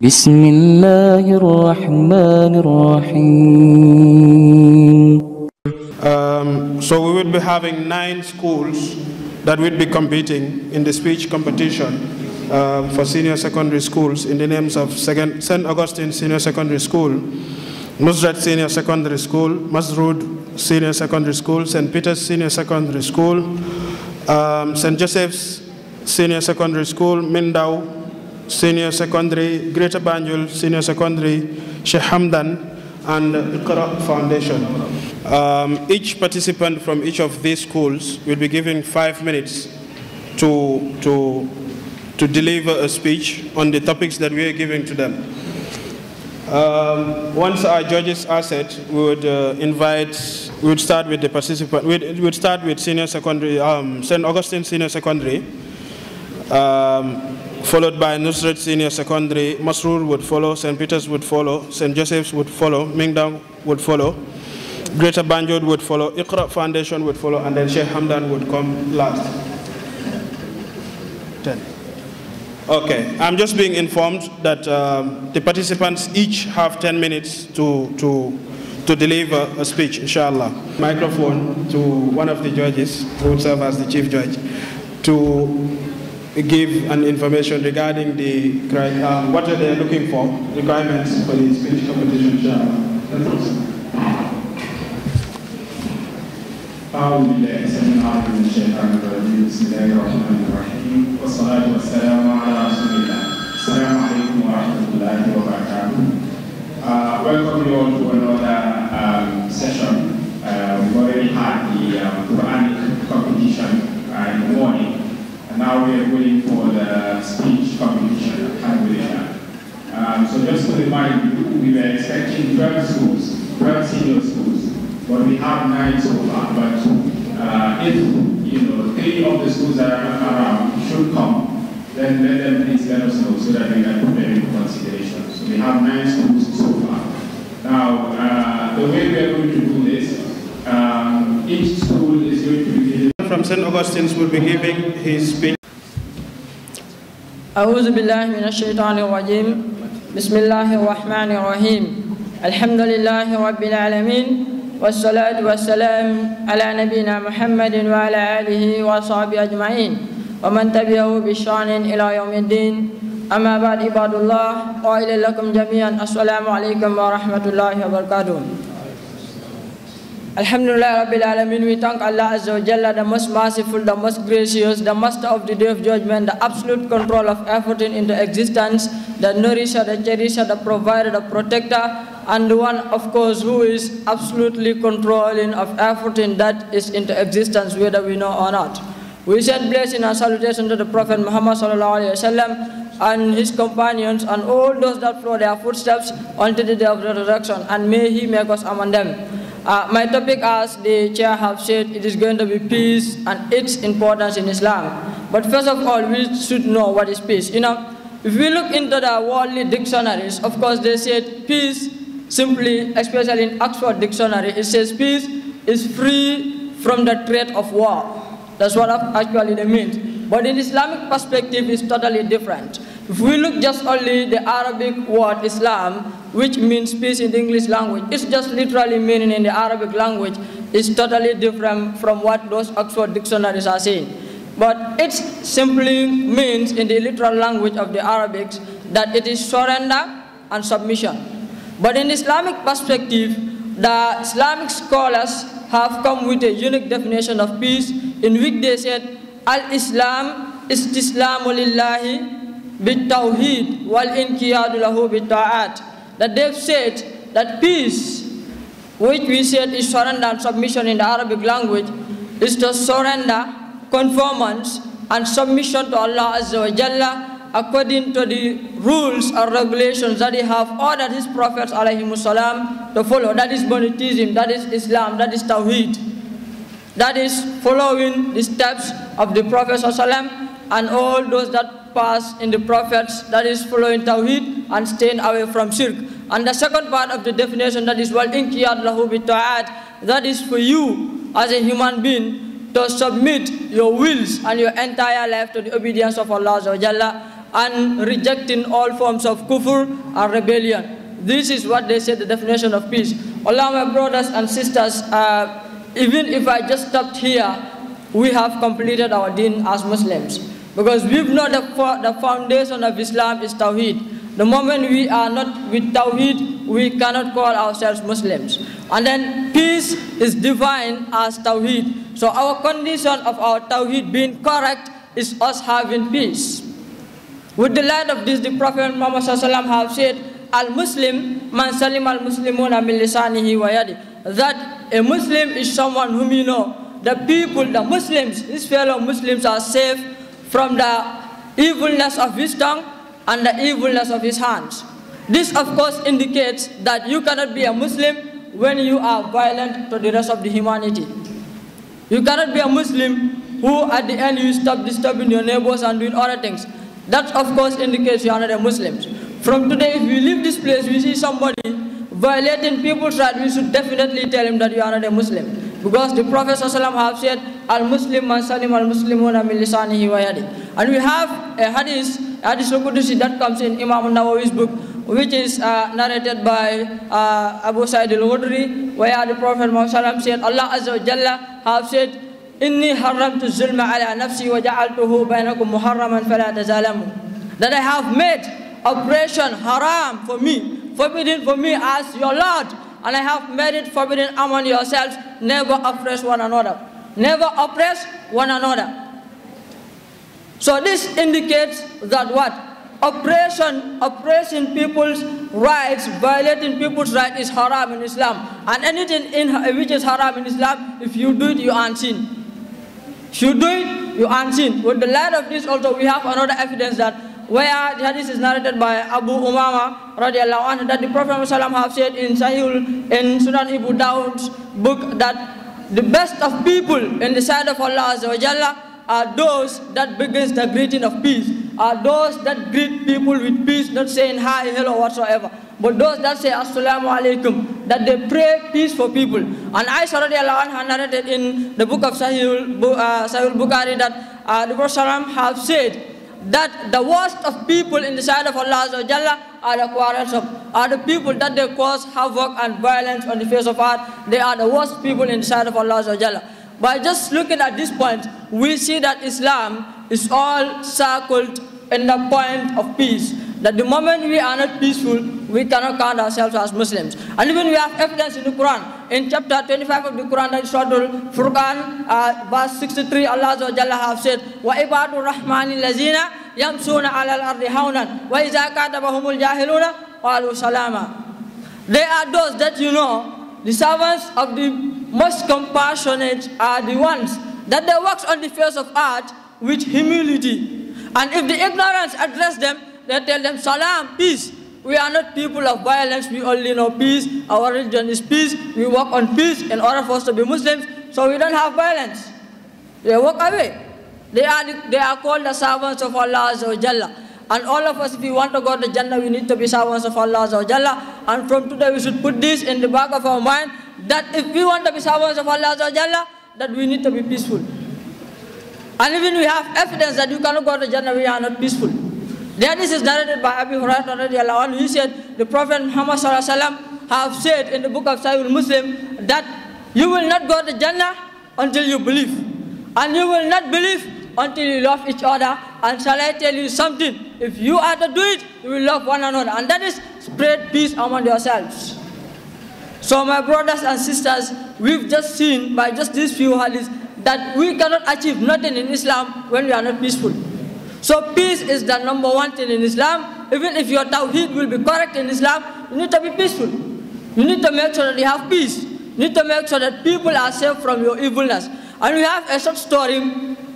بسم الله الرحمن الرحيم um, So we would be having nine schools that would be competing in the speech competition um, for senior secondary schools in the names of St. Augustine Senior Secondary School, Nusrat Senior Secondary School, Masroor Senior Secondary School, St. Peter's Senior Secondary School, um, St. Joseph's Senior Secondary School, Mindau Senior Secondary, Greater Banjul Senior Secondary, Sheikh Hamdan, and Iqra Foundation. Um, each participant from each of these schools will be given five minutes to, to, to deliver a speech on the topics that we are giving to them. Um, once our judges are set, we would uh, invite, we would start with the participant, we would start with senior secondary, um, St. Augustine Senior Secondary, um, followed by Nusrat Senior Secondary, Masrur would follow, St. Peter's would follow, St. Joseph's would follow, Mingdang would follow, Greater Banjul would follow, Iqra Foundation would follow, and then Sheikh Hamdan would come last. Ten. Okay, I'm just being informed that um, the participants each have 10 minutes to, to, to deliver a speech, inshallah. Microphone to one of the judges who will serve as the chief judge to give an information regarding the um, what are they looking for, requirements for the speech competition, inshallah. أعوذ بالله السميع العليم من الشيطان الرجيم بسم الله الرحمن الرحيم والصلاة والسلام على رسول الله السلام عليكم ورحمة الله وبركاته uh, Welcome you all to another um, session. Uh, we've already had we are waiting for the speech competition. Alhamdulillah. Um, so just to remind you, we were expecting 12 schools, 12 senior schools but we have nine so far. But uh, if you know three of the schools that are around should come, then let them please let us know so that we can put them into consideration. So we have nine schools so far. Now, uh, the way we are going to do this, um, each school is going to be. From St. Augustine's will be giving his speech. أعوذ بالله من الشيطان الرجيم. بسم الله الرحمن الرحيم. الحمد لله رب العالمين والصلاة والسلام على نبينا محمد وعلى آله وصحبه أجمعين. ومن تبعه بشان إلى يوم الدين. أما بعد عباد الله وإلى لكم جميعا السلام عليكم ورحمة الله وبركاته. Alhamdulillah Rabbil Alameen, we thank Allah Azza wa Jalla, the most merciful, the most gracious, the master of the day of judgment, the absolute control of everything into existence, the nourisher, the cherisher, the provider, the protector, and the one, of course, who is absolutely controlling of everything that is into existence, whether we know or not. We send blessing and salutation to the Prophet Muhammad sallallahu alaihi wasallam and his companions and all those that follow their footsteps until the day of resurrection, and may he make us among them. Uh, my topic, as the chair have said, it is going to be peace and its importance in Islam. But first of all, we should know what is peace. You know, if we look into the worldly dictionaries, of course they said peace simply, especially in Oxford Dictionary, it says peace is free from the threat of war. That's what actually they mean. But in Islamic perspective, it's totally different. If we look just only the Arabic word Islam, which means peace in the English language, it's just literally meaning in the Arabic language is totally different from what those Oxford dictionaries are saying. But it simply means in the literal language of the Arabics that it is surrender and submission. But in Islamic perspective, the Islamic scholars have come with a unique definition of peace in which they said, Al-Islam istislamu lillahi بالتوحيد والانقياد له بالطاعات that they've said that peace which we said is surrender and submission in the Arabic language is to surrender conformance and submission to Allah Azza wa Jalla according to the rules and regulations that he have ordered his prophets salam to follow that is monotheism that is Islam that is Tawheed that is following the steps of the Prophet salam and all those that pass in the prophets, that is following Tawheed and staying away from Shirk. And the second part of the definition, that is wal inkiyad lahu ta'at, that is for you as a human being to submit your wills and your entire life to the obedience of Allah and rejecting all forms of kufr and rebellion. This is what they say the definition of peace. Allah, my brothers and sisters, uh, even if I just stopped here, we have completed our deen as Muslims. Because we know the, the foundation of Islam is Tawheed. The moment we are not with Tawheed, we cannot call ourselves Muslims. And then peace is defined as Tawheed. So our condition of our Tawheed being correct is us having peace. With the light of this, the Prophet Muhammad have said, Al-Muslim, man salim al-Muslimuna min lisanihi wa yadi. That a Muslim is someone whom you know, the people, the Muslims, his fellow Muslims are safe from the evilness of his tongue and the evilness of his hands. This of course indicates that you cannot be a Muslim when you are violent to the rest of the humanity. You cannot be a Muslim who at the end you stop disturbing your neighbors and doing other things. That of course indicates you are not a Muslim. From today, if we leave this place, we see somebody violating people's rights, we should definitely tell him that you are not a Muslim. Because the Prophet ﷺ have said, Al-Muslim man salim al-Muslimuna min lisanihi wa yadi. And we have a hadith, hadith Qudusi that comes in Imam Nawawi's book, which is uh, narrated by uh, Abu Sa'id al-Khudri, where the Prophet ﷺ said, Allah Azza wa Jalla have said, Inni haramtu zulma ala nafsi wa ja'altuhu bainakum muharraman fala tazalamu. That I have made oppression haram for me, forbidden for me as your Lord. And I have made it forbidden among yourselves. Never oppress one another. Never oppress one another. So this indicates that what? Oppression, oppressing people's rights, violating people's rights is haram in Islam. And anything in which is haram in Islam, if you do it, you are sin. If you do it, you are sin. With the light of this also, we have another evidence that where hadith is narrated by Abu Umama radiallahu anhu that the Prophet ﷺ have said in Sahih in Sunan Abu Dawud's book that the best of people in the sight of Allah Azza are those that begins the greeting of peace, are those that greet people with peace, not saying hi, hello, whatsoever. But those that say Assalamu alaikum, that they pray peace for people. And Aisha radiallahu anha narrated in the book of Sahih, uh, Sahih Bukhari that uh, the Prophet have said that the worst of people in the sight of Allah are the quarrelsome, are the people that they cause havoc and violence on the face of earth. They are the worst people in the sight of Allah. By just looking at this point, we see that Islam is all circled in the point of peace that the moment we are not peaceful, we cannot count ourselves as Muslims. And even we have evidence in the Quran. In chapter 25 of the Quran, that is Surah Furqan, uh, verse 63, Allah have said, وَإِبَادُ الرَّحْمَنِ الَّذِينَ يَمْسُونَ عَلَى الْأَرْضِ هَوْنًا وَإِذَا كَاتَبَهُمُ الْجَاهِلُونَ قَالُوا سَلَامًا They are those that you know, the servants of the most compassionate are the ones that they walk on the face of earth with humility. And if the ignorance address them, they tell them, Salam, peace. We are not people of violence. We only know peace. Our religion is peace. We work on peace in order for us to be Muslims. So we don't have violence. They walk away. They are, the, they are called the servants of Allah Azza Jalla. And all of us, if we want to go to Jannah, we need to be servants of Allah Azza Jalla. And from today, we should put this in the back of our mind, that if we want to be servants of Allah Azza Jalla, that we need to be peaceful. And even we have evidence that you cannot go to Jannah, we are not peaceful. Then this is narrated by Abu Hurairah He said, the Prophet Muhammad have said in the book of Sahih Muslim that you will not go to Jannah until you believe. And you will not believe until you love each other. And shall I tell you something? If you are to do it, you will love one another. And that is spread peace among yourselves. So my brothers and sisters, we've just seen by just these few hadiths that we cannot achieve nothing in Islam when we are not peaceful. So peace is the number one thing in Islam. Even if your tawheed will be correct in Islam, you need to be peaceful. You need to make sure that you have peace. You need to make sure that people are safe from your evilness. And we have a short story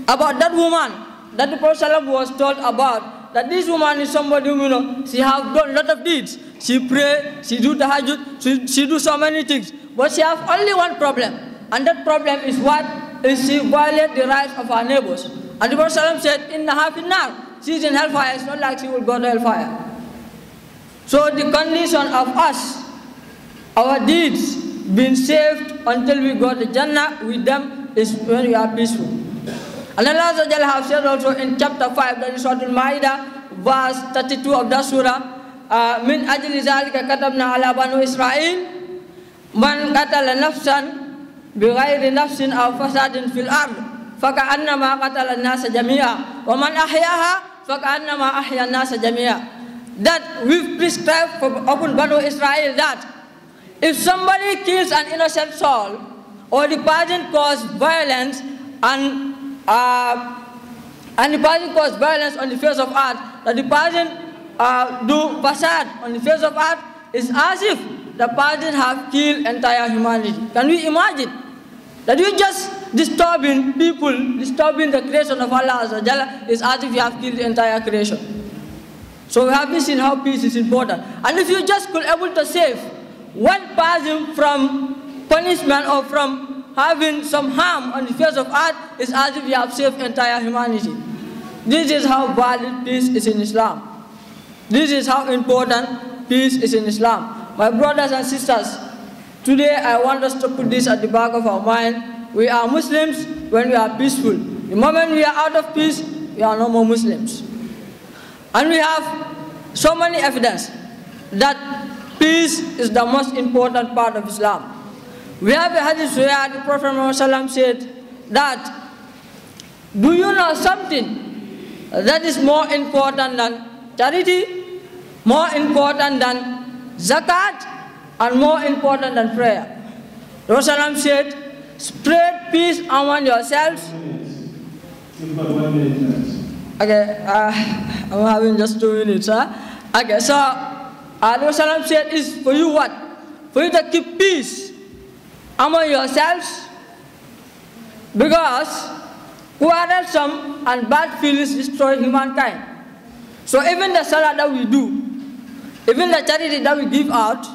about that woman that the Prophet was told about. That this woman is somebody who, you know, she has done a lot of deeds. She pray, she do tahajjud, she, she do so many things. But she has only one problem. And that problem is what? Is she violate the rights of her neighbors. And the Prophet said, in the half in now, she's in hellfire, it's not like she will go to hellfire. So the condition of us, our deeds, being saved until we go to Jannah with them is when we are peaceful. And Allah have said also in chapter 5, that is Surah Al-Ma'idah, verse 32 of that surah, uh, من أجل ذلك كتبنا على بنو إسرائيل من قتل نفسا بغير نفس أو فساد في الأرض فكأنما قتل الناس جميعا ومن أحياها فكأنما أحيا الناس جميعا that we've prescribed for upon Banu Israel that if somebody kills an innocent soul or the person cause violence and uh, and the person cause violence on the face of earth, that the person uh, do fasad on the face of earth is as if the person have killed entire humanity. Can we imagine that you just disturbing people, disturbing the creation of Allah Azza is as if you have killed the entire creation. So we have seen how peace is important. And if you just could able to save one person from punishment or from having some harm on the face of earth, is as if you have saved entire humanity. This is how valid peace is in Islam. This is how important peace is in Islam. My brothers and sisters, today I want us to put this at the back of our mind. We are Muslims when we are peaceful. The moment we are out of peace, we are no more Muslims. And we have so many evidence that peace is the most important part of Islam. We have a hadith where the Prophet Muhammad said that, do you know something that is more important than charity, more important than zakat, and more important than prayer? Rasulullah said, spread peace among yourselves. Okay, uh, I'm having just two minutes. Huh? Okay, so Rasulullah said is for you what? For you to keep peace among yourselves because quarrelsome and bad feelings destroy humankind. So even the salah that we do, even the charity that we give out,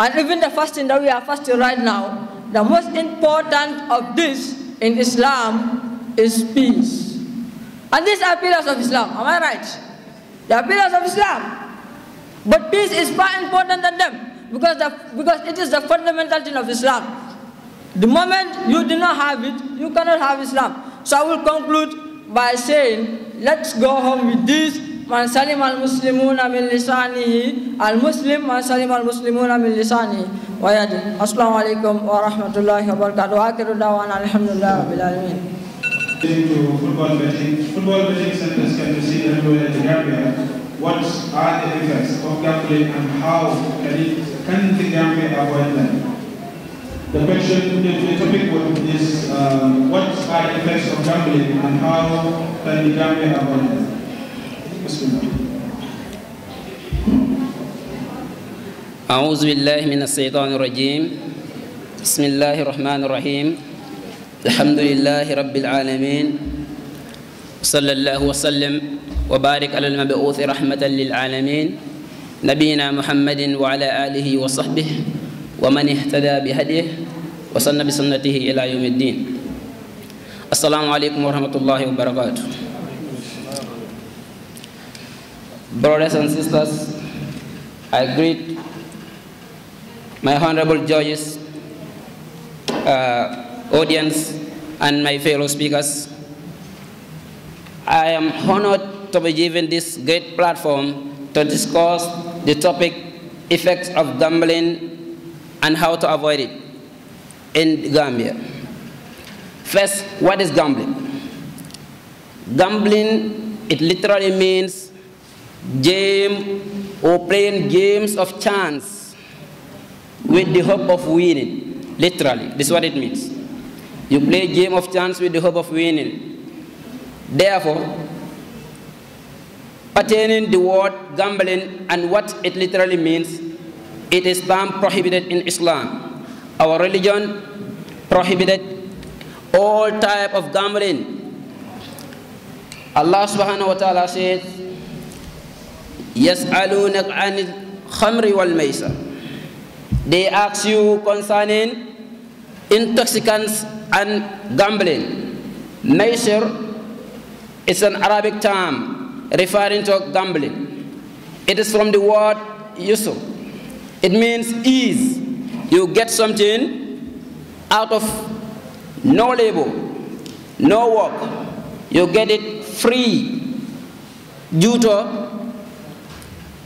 and even the fasting that we are fasting right now, the most important of this in Islam is peace. And these are pillars of Islam, am I right? They are pillars of Islam. But peace is far important than them because, the, because it is the fundamental thing of Islam. The moment you do not have it, you cannot have Islam. So I will conclude by saying, let's go home with this. Lisanihi al muslim man salim al muslimuna min lisanihi wa yadi. Assalamu alaikum wa rahmatullahi wa barakatuh. Akhiru dawana alhamdulillah rabbil alamin. to football betting. Football betting centers can be seen everywhere in Gambia. What are the effects of gambling and how can, it, can the Gambia avoid them? The question, the, the topic is uh, what are the effects of gambling and how can the Gambia avoid them? Bismillah. أعوذ بالله من الشيطان الرجيم. بسم الله الرحمن الرحيم. الحمد لله رب العالمين. صلى الله وسلم وبارك على المبعوث رحمة للعالمين. نبينا محمد وعلى آله وصحبه ومن اهتدى بهديه وسن بسنته إلى يوم الدين. السلام عليكم ورحمة الله وبركاته. Brothers and sisters, I greet my honorable judges, uh, audience, and my fellow speakers. I am honored to be given this great platform to discuss the topic effects of gambling and how to avoid it in Gambia. First, what is gambling? Gambling, it literally means game or playing games of chance with the hope of winning. Literally, this is what it means. You play game of chance with the hope of winning. Therefore, pertaining the word gambling and what it literally means, it is banned, prohibited in Islam. Our religion prohibited all type of gambling. Allah subhanahu wa ta'ala says, Yes, khamri wal maisa. They ask you concerning intoxicants and gambling. Maisir is an Arabic term referring to gambling. It is from the word yusr. It means ease. You get something out of no labor, no work. You get it free due to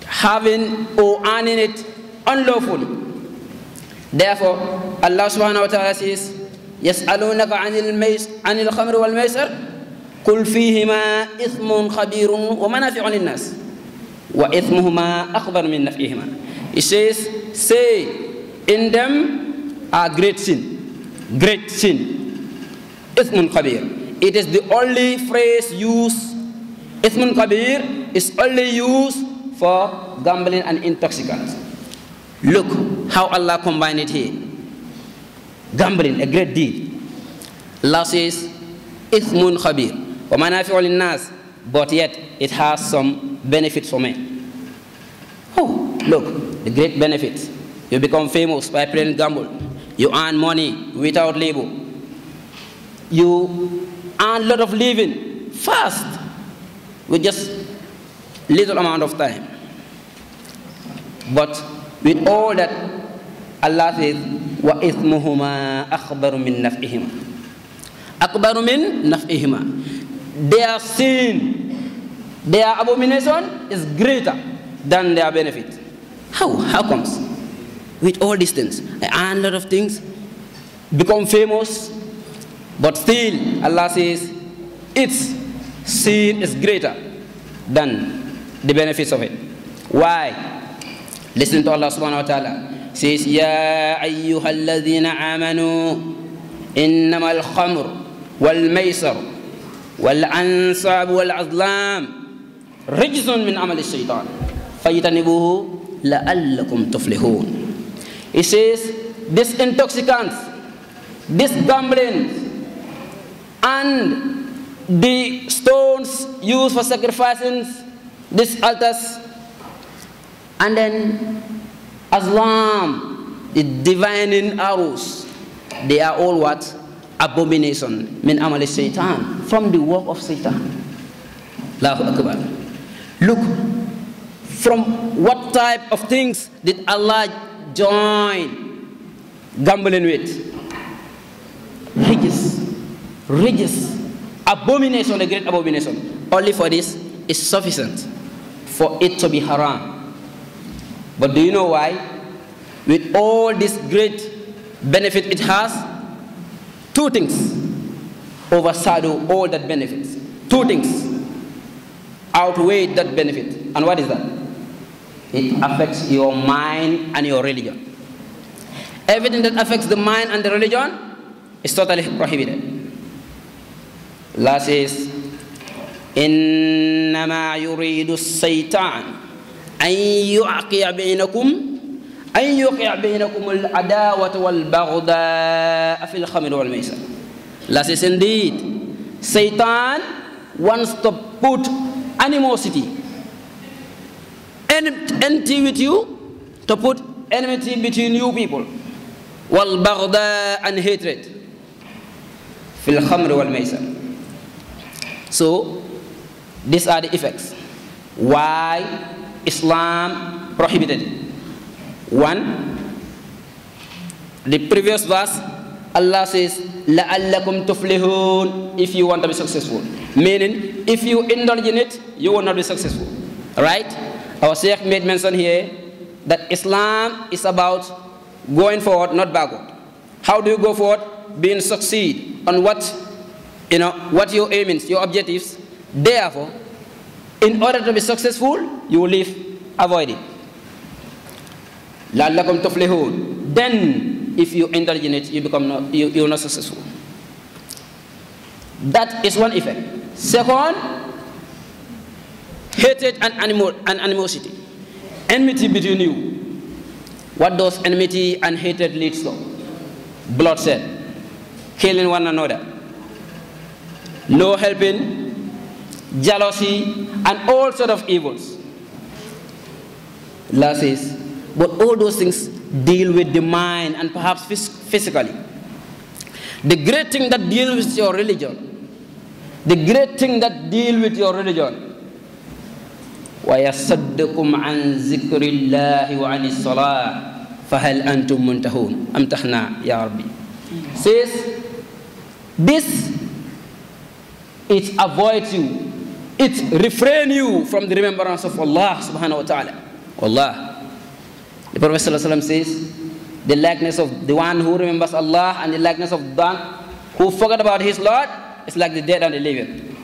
having or earning it unlawfully. Therefore, Allah subhanahu wa ta'ala says, يسألونك عن الميس عن الخمر والميسر قل فيهما إثم خبير ومنافع للناس وإثمهما أخبر من نفعهما He says, say, in them are great sin, great sin. Ithmun kabir. It is the only phrase used, Ithmun kabir is only used for gambling and intoxicants. Look how Allah combined it here. Gambling, a great deed. Allah says, Ithmun khabir, wa but yet it has some benefit for me. Oh, look, the great benefits. You become famous by playing gamble. You earn money without labor. You earn a lot of living fast with just little amount of time. But with all that, Allah says, وَإِثْمُهُمَا أَخْبَرُ مِنْ نَفْئِهِمَا أَكْبَرُ مِنْ نَفْئِهِمَا Their sin, their abomination is greater than their benefit. How? How comes? With all these things, I earn a lot of things, become famous, but still, Allah says, its sin is greater than the benefits of it. Why? Listen to Allah subhanahu wa ta'ala. Says, Ya ayyuha ladhina amanu innama al-khamr wal-maysar wal-ansab wal-azlam rijzun min amal shaitan la la'allakum tuflihun. It says, these intoxicants, these gambling, and the stones used for sacrifices these altars, and then Islam, the divining arrows, they are all what? Abomination, min amal shaitan, from the work of Satan. Allahu Akbar. Look, from what type of things did Allah join gambling with? Riches, riches, abomination, a great abomination. Only for this is sufficient for it to be haram. But do you know why? With all this great benefit it has, two things overshadow all that benefits. Two things outweigh that benefit. And what is that? It affects your mind and your religion. Everything that affects the mind and the religion is totally prohibited. Last says, إنما يريد الشيطان أن يعقي بينكم أن يوقع بينكم العداوة والبغضاء في الخمر والميسر. Allah says, indeed, Satan wants to put animosity, enmity with you, to put enmity between you people, والبغضاء and hatred في الخمر والميسر. So, these are the effects. Why Islam prohibited it. One, the previous verse, Allah says, لَعَلَّكُمْ تُفْلِحُونَ If you want to be successful. Meaning, if you indulge in it, you will not be successful. Right? Our Sheikh made mention here that Islam is about going forward, not backward. How do you go forward? Being succeed on what, you know, what your aim is, your objectives. Therefore, in order to be successful, you will live, avoid it. لعلكم تفلحون then if you indulge in it you become not, you, you're not successful that is one effect second hatred and, animal, and animosity enmity between you what does enmity and hatred lead to bloodshed killing one another no helping jealousy and all sort of evils Allah says but all those things deal with the mind and perhaps physically. The great thing that deals with your religion, the great thing that deal with your religion, وَيَصَدَّكُمْ عَنْ ذِكْرِ اللَّهِ وَعَنِ الصَّلَاةِ فَهَلْ أَنْتُمْ مُنْتَهُونَ أَمْتَحْنَا يَا رَبِّي Says, this, it avoids you, it refrain you from the remembrance of Allah subhanahu wa ta'ala. Allah. The Prophet says, the likeness of the one who remembers Allah and the likeness of the one who forgot about his Lord is like the dead and the living.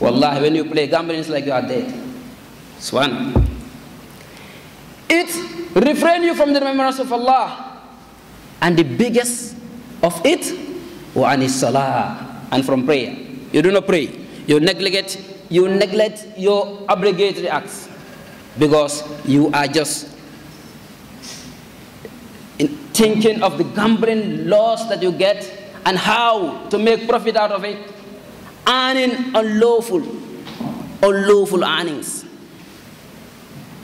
Wallah, when you play gambling, it's like you are dead. Swan. It refrain you from the remembrance of Allah. And the biggest of it, wa salah, and from prayer. You do not pray. You neglect, you neglect your obligatory acts because you are just thinking of the gambling loss that you get and how to make profit out of it, earning unlawful, unlawful earnings.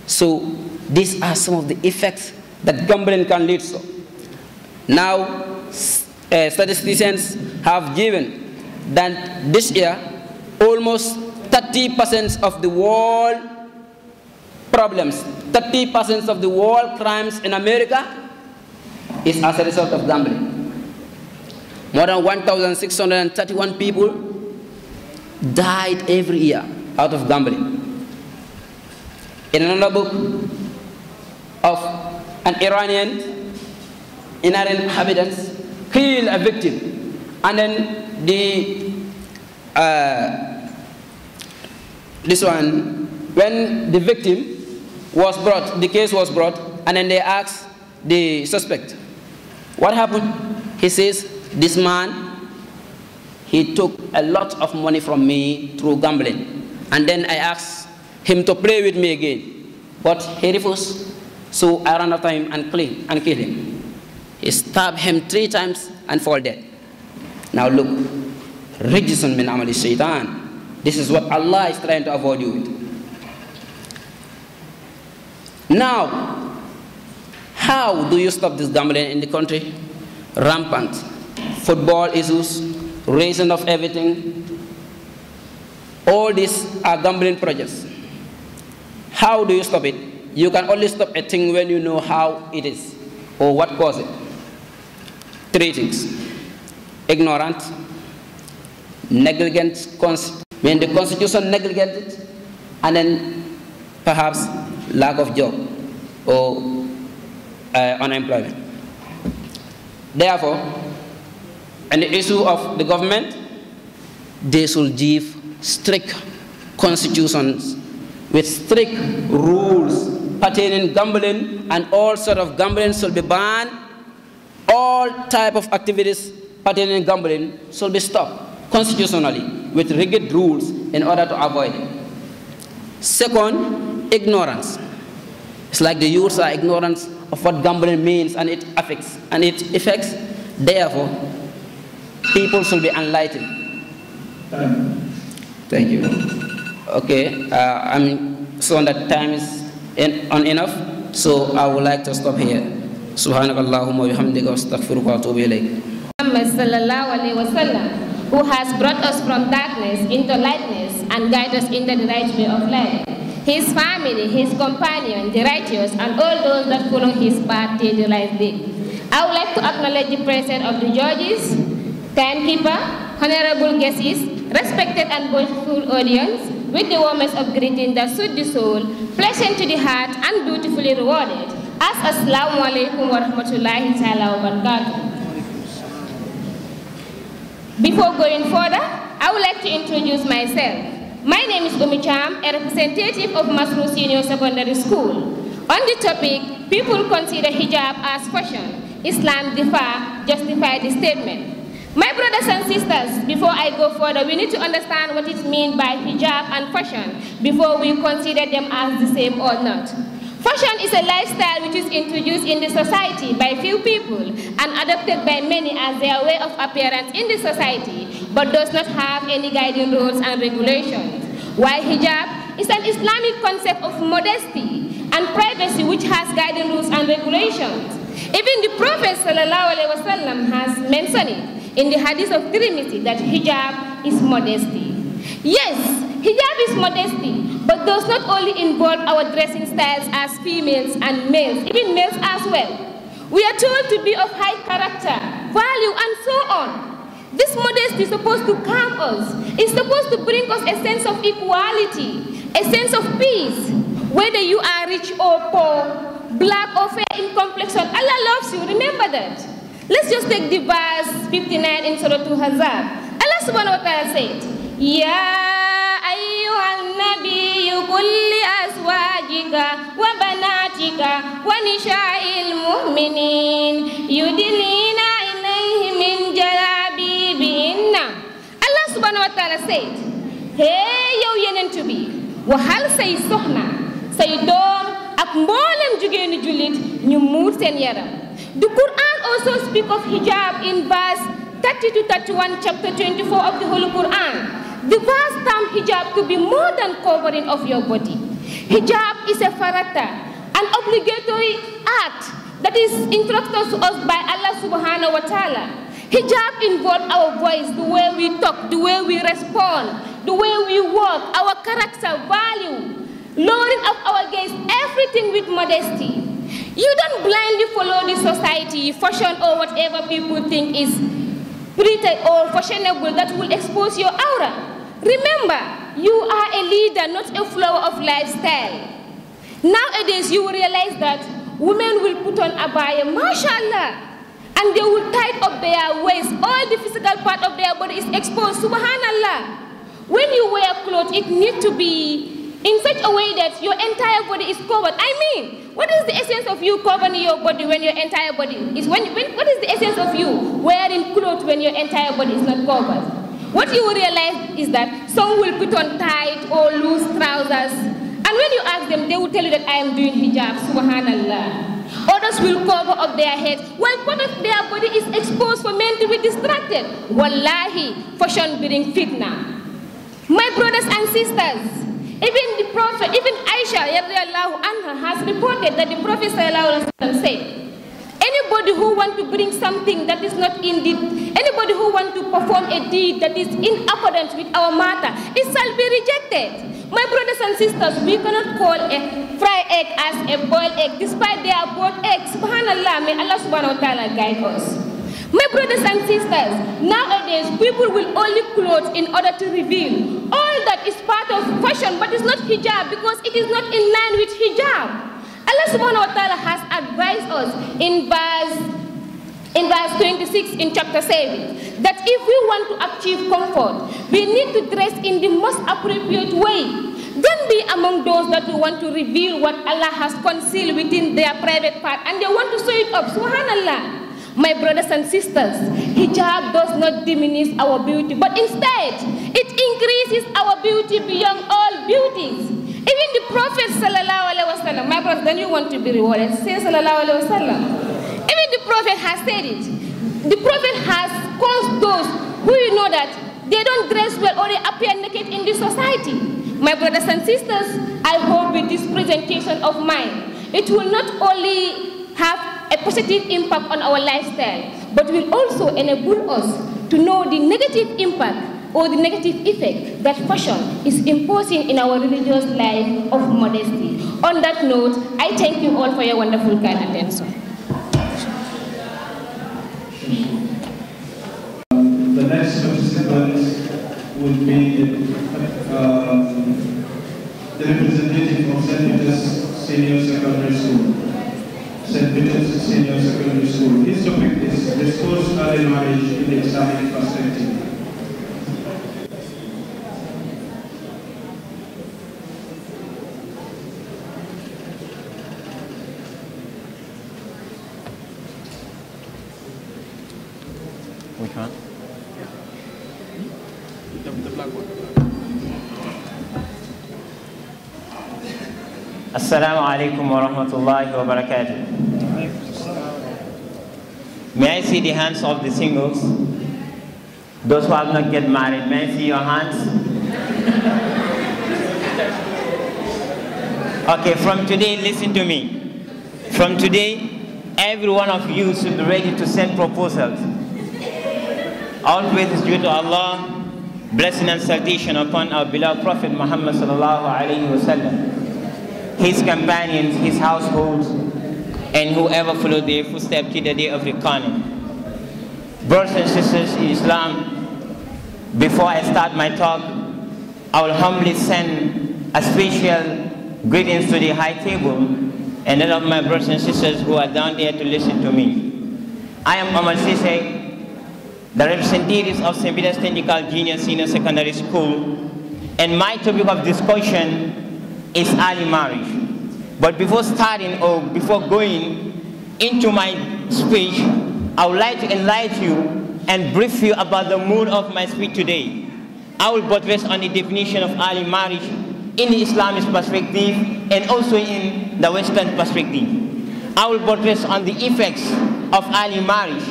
So these are some of the effects that gambling can lead to. Now, uh, statisticians have given that this year, almost 30% of the world problems, 30% of the world crimes in America is as a result of gambling. More than 1,631 people died every year out of gambling. In another book of an Iranian, Iranian inhabitants kill a victim, and then the uh, this one, when the victim was brought, the case was brought, and then they asked the suspect, what happened? He says, this man, he took a lot of money from me through gambling. And then I asked him to play with me again. But he refused. So I ran after him and killed, and killed him. He stabbed him three times and fall dead. Now look, Rijisun min amali shaitan. This is what Allah is trying to avoid you with. Now, how do you stop this gambling in the country? Rampant. Football issues, raising of everything. All these are gambling projects. How do you stop it? You can only stop a thing when you know how it is or what causes it. Three things. Ignorant, negligent, when the constitution neglected it, and then perhaps lack of job or uh, unemployment. Therefore, on the issue of the government, they should give strict constitutions with strict rules pertaining gambling and all sort of gambling should be banned. All type of activities pertaining gambling should be stopped constitutionally with rigid rules in order to avoid it. Second, ignorance. It's like the youths are ignorant of what gambling means and it affects and it affects. Therefore, people should be enlightened. Thank you. Okay, uh, I'm so that time is in, on enough, so I would like to stop here. سبحانك اللهم وبحمدك واستغفرك واتوب اليك. Muhammad sallallahu alaihi wasallam, who has brought us from darkness into lightness and guide us into the right way of life his family, his companion, the righteous, and all those that follow his path till the last day. I would like to acknowledge the presence of the judges, timekeeper, honorable guests, respected and boastful audience, with the warmest of greeting that suit the soul, pleasant to the heart, and beautifully rewarded. As Assalamu alaikum wa rahmatullahi ta'ala wa barakatuh. Before going further, I would like to introduce myself. My name is Umi Cham, a representative of Masru Senior Secondary School. On the topic, people consider hijab as fashion. Islam differ, justify the statement. My brothers and sisters, before I go further, we need to understand what it means by hijab and fashion before we consider them as the same or not. Fashion is a lifestyle which is introduced in the society by few people and adopted by many as their way of appearance in the society, but does not have any guiding rules and regulations. While hijab is an Islamic concept of modesty and privacy which has guiding rules and regulations. Even the Prophet ﷺ has mentioned it in the hadith of Tirmidhi that hijab is modesty. Yes, hijab is modesty, but does not only involve our dressing styles as females and males, even males as well. We are told to be of high character, value, and so on. This modesty is supposed to calm us. It's supposed to bring us a sense of equality, a sense of peace. Whether you are rich or poor, black or fair in complexion, Allah loves you. Remember that. Let's just take the verse 59 in Surah Al-Ahzab. Allah subhanahu wa ta'ala said, Yeah. النبي قل لأزواجك وبناتك ونساء المؤمنين يدلين عليه من جلابيبهن Allah subhanahu wa ta'ala said, Hey yow yeneen bi waxal say soxna say doom ak mboolem jigéenu jullit ñu muur seen yaram The Quran also speak of hijab in verse 30 to 31 chapter 24 of the Holy Quran. The verse term hijab to be more than covering of your body. Hijab is a farata, an obligatory act that is instructed to us by Allah subhanahu wa ta'ala. Hijab involves our voice, the way we talk, the way we respond, the way we walk, our character, value, lowering of our gaze, everything with modesty. You don't blindly follow the society, fashion, or whatever people think is pretty or fashionable that will expose your aura. Remember, you are a leader, not a flower of lifestyle. Nowadays, you will realize that women will put on abaya, mashallah, and they will tie up their waist. All the physical part of their body is exposed, subhanallah. When you wear clothes, it needs to be in such a way that your entire body is covered. I mean, what is the essence of you covering your body when your entire body is when, when what is the essence of you wearing clothes when your entire body is not covered? What you will realize is that some will put on tight or loose trousers, and when you ask them, they will tell you that I am doing hijab. Subhanallah. Others will cover up their heads while part of their body is exposed for men to be distracted. Wallahi, fashion being fitna. My brothers and sisters, even the Prophet, even Aisha anha, has reported that the Prophet said, anybody who want to bring something that is not in the, anybody who want to perform a deed that is in accordance with our matter, it shall be rejected. My brothers and sisters, we cannot call a fried egg as a boiled egg, despite they are both eggs. Subhanallah, may Allah subhanahu wa ta'ala guide us. My brothers and sisters, nowadays people will only clothe in order to reveal. All that is part of fashion, but it's not hijab because it is not in line with hijab. Allah subhanahu wa ta'ala has advised us in verse in verse 26 in chapter 7 that if we want to achieve comfort, we need to dress in the most appropriate way. Don't be among those that want to reveal what Allah has concealed within their private part and they want to show it up. Subhanallah. My brothers and sisters, hijab does not diminish our beauty, but instead, it increases our beauty beyond all beauties. Even the Prophet wasallam, my brothers, then you want to be rewarded, say sallallahu. Even the Prophet has said it. The Prophet has caused those who you know that they don't dress well or they appear naked in the society. My brothers and sisters, I hope with this presentation of mine, it will not only have a positive impact on our lifestyle, but will also enable us to know the negative impact or the negative effect that fashion is imposing in our religious life of modesty. On that note, I thank you all for your wonderful kind attention. The next participant will be um, the representative of St. Peter's Senior Secondary School. St. Peter's Senior Secondary School. His topic is Discourse Early Marriage in the Islamic Perspective. Assalamu alaikum wa rahmatullahi wa barakatuh. May I see the hands of the singles? Those who have not get married, may I see your hands? Okay, from today, listen to me. From today, every one of you should be ready to send proposals. All praise is due to Allah, blessing and salutation upon our beloved Prophet Muhammad sallallahu alaihi wasallam his companions, his household, and whoever followed their footsteps to the day of reckoning. Brothers and sisters in Islam, before I start my talk, I will humbly send a special greetings to the high table, and all of my brothers and sisters who are down there to listen to me. I am Amal Sise, the representative of St. Peter's Technical Junior Senior Secondary School, and my topic of discussion is early marriage. But before starting or before going into my speech, I would like to enlighten you and brief you about the mood of my speech today. I will buttress on the definition of early marriage in the Islamic perspective and also in the Western perspective. I will buttress on the effects of early marriage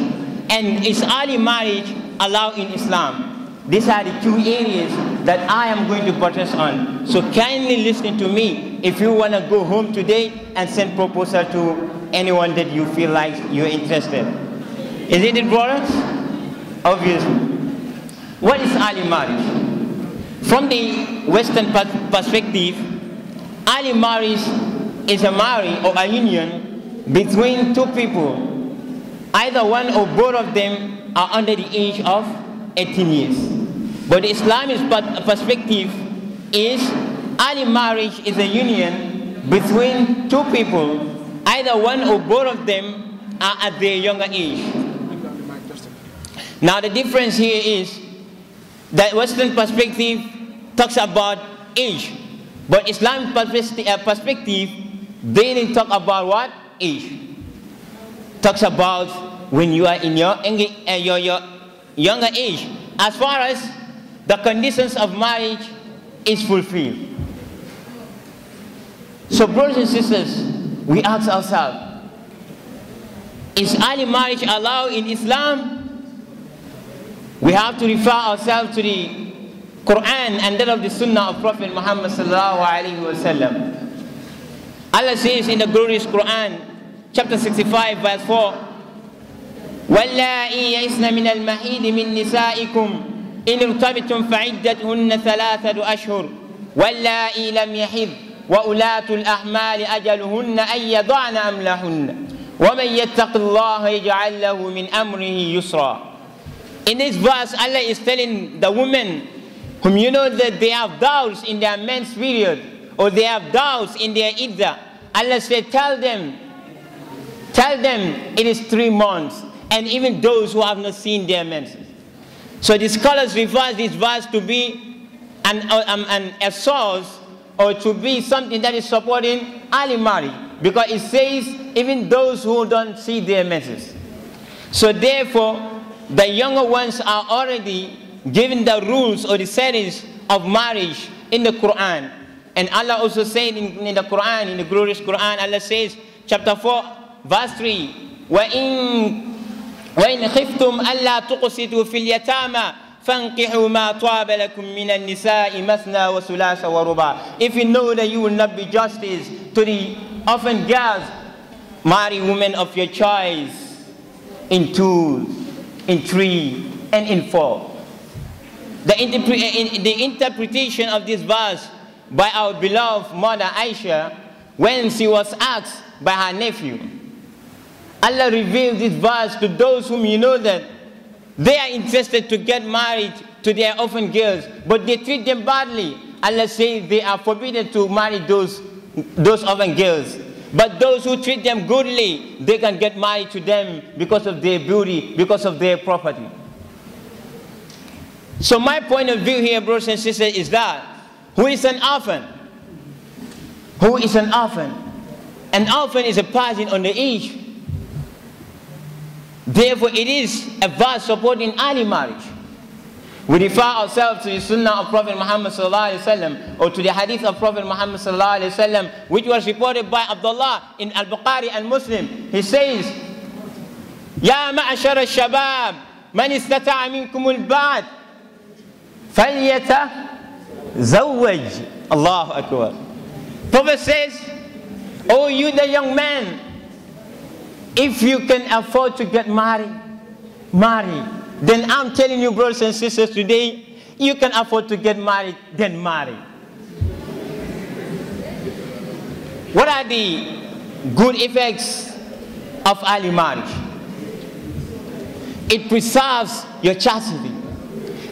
and is early marriage allowed in Islam? These are the two areas that I am going to buttress on. So kindly listen to me if you want to go home today and send proposal to anyone that you feel like you're interested. Isn't it, brothers? Obviously. What is early marriage? From the Western perspective, early marriage is a marriage or a union between two people. Either one or both of them are under the age of 18 years. But the Islamic perspective is early marriage is a union between two people. Either one or both of them are at their younger age. Now the difference here is that Western perspective talks about age, but Islamic uh, perspective, they didn't talk about what? Age. Talks about when you are in your, uh, your, your younger age. As far as the conditions of marriage is fulfilled. So brothers and sisters, we ask ourselves, is early marriage allowed in Islam? We have to refer ourselves to the Quran and that of the Sunnah of Prophet Muhammad sallallahu alaihi wasallam. Allah says in the glorious Quran, chapter 65, verse 4, واللائي يئسن من المحيض من نسائكم إن ارتبتم فعدتهن ثلاثة أشهر واللائي لم يحض وأولاة الأحمال أجلهن أن يضعن أملهن ومن يتق الله يجعل له من أمره يسرا In this verse, Allah is telling the women whom you know that they have doubts in their men's period or they have doubts in their iddah. Allah said, tell them, tell them it is three months. And even those who have not seen their menses. So the scholars refer this verse to be an, uh, um, an, a source or to be something that is supporting early marriage. Because it says even those who don't see their menses. So therefore, the younger ones are already given the rules or the settings of marriage in the Quran. And Allah also said in, in the Quran, in the glorious Quran, Allah says, chapter 4, verse 3, وَإِن, وَإِن خِفْتُمْ أَلَّا تُقْسِطُوا فِي الْيَتَامَى فانكحوا ما طاب لكم من النساء مثنى وثلاث ورباع If you know that you will not be justice to the orphan girls, marry women of your choice in twos in three, and in four. The, interpre the interpretation of this verse by our beloved mother Aisha when she was asked by her nephew. Allah revealed this verse to those whom you know that they are interested to get married to their orphan girls, but they treat them badly. Allah says they are forbidden to marry those, those orphan girls. But those who treat them goodly, they can get married to them because of their beauty, because of their property. So my point of view here, brothers and sisters, is that who is an orphan? Who is an orphan? An orphan is a person on the age. Therefore, it is a verse supporting early marriage. We refer ourselves to the Sunnah of Prophet Muhammad sallallahu or to the Hadith of Prophet Muhammad sallallahu which was reported by Abdullah in Al-Bukhari and Muslim. He says, "Ya معشر الشباب من استطاع منكم البعد فليتزوج الله أكبر Prophet says, Oh you the young man, if you can afford to get married, marry then I'm telling you, brothers and sisters, today, you can afford to get married, then marry. What are the good effects of early marriage? It preserves your chastity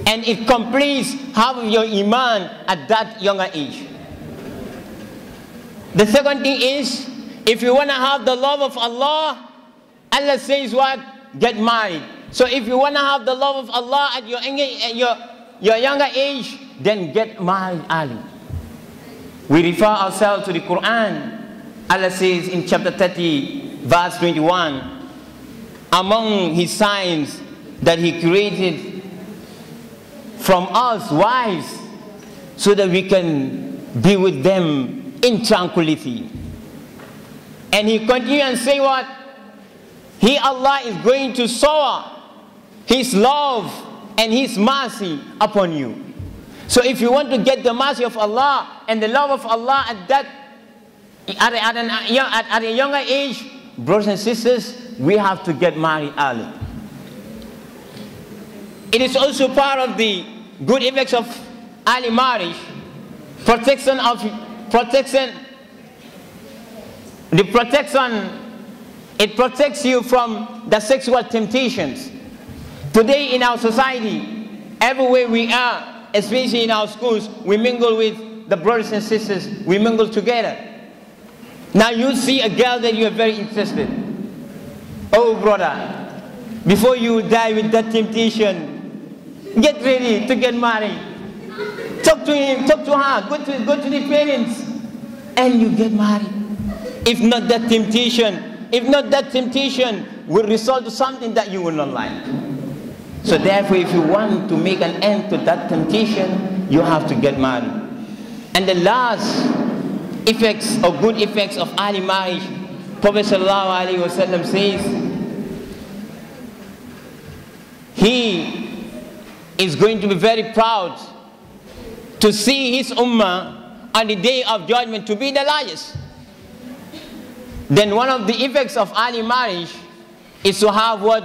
and it completes half of your iman at that younger age. The second thing is, if you want to have the love of Allah, Allah says what? Get married. So if you want to have the love of Allah at your, at your, your younger age, then get married early. We refer ourselves to the Quran. Allah says in chapter 30, verse 21, among his signs that he created from us wives so that we can be with them in tranquility. And he continued and say what? He, Allah, is going to shower His love and His mercy upon you. So if you want to get the mercy of Allah and the love of Allah at that, at, at, an, at, at a younger age, brothers and sisters, we have to get married early. It is also part of the good effects of early marriage, protection of protection, the protection, it protects you from the sexual temptations. Today in our society, everywhere we are, especially in our schools, we mingle with the brothers and sisters, we mingle together. Now you see a girl that you are very interested. Oh brother, before you die with that temptation, get ready to get married. Talk to him, talk to her, go to, go to the parents, and you get married. If not that temptation, if not that temptation will result to something that you will not like. So therefore, if you want to make an end to that temptation, you have to get married. And the last effects or good effects of early marriage, Prophet Sallallahu Alaihi says, he is going to be very proud to see his ummah on the day of judgment to be the largest. Then one of the effects of early marriage is to have what